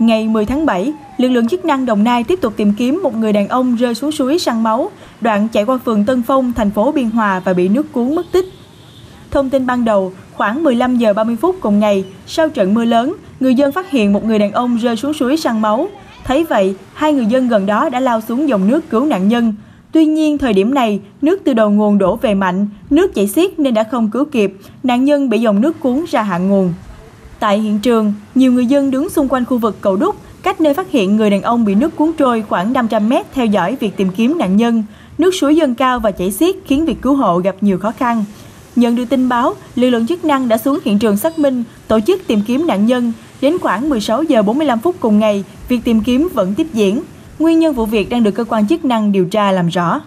Ngày 10 tháng 7, lực lượng chức năng Đồng Nai tiếp tục tìm kiếm một người đàn ông rơi xuống suối săn máu, đoạn chạy qua phường Tân Phong, thành phố Biên Hòa và bị nước cuốn mất tích. Thông tin ban đầu, khoảng 15 giờ 30 phút cùng ngày, sau trận mưa lớn, người dân phát hiện một người đàn ông rơi xuống suối săn máu. Thấy vậy, hai người dân gần đó đã lao xuống dòng nước cứu nạn nhân. Tuy nhiên, thời điểm này, nước từ đầu nguồn đổ về mạnh, nước chảy xiết nên đã không cứu kịp, nạn nhân bị dòng nước cuốn ra hạ nguồn. Tại hiện trường, nhiều người dân đứng xung quanh khu vực cầu đúc, cách nơi phát hiện người đàn ông bị nước cuốn trôi khoảng 500 mét theo dõi việc tìm kiếm nạn nhân. Nước suối dâng cao và chảy xiết khiến việc cứu hộ gặp nhiều khó khăn. Nhận được tin báo, lực lượng chức năng đã xuống hiện trường xác minh, tổ chức tìm kiếm nạn nhân. Đến khoảng 16 giờ 45 phút cùng ngày, việc tìm kiếm vẫn tiếp diễn. Nguyên nhân vụ việc đang được cơ quan chức năng điều tra làm rõ.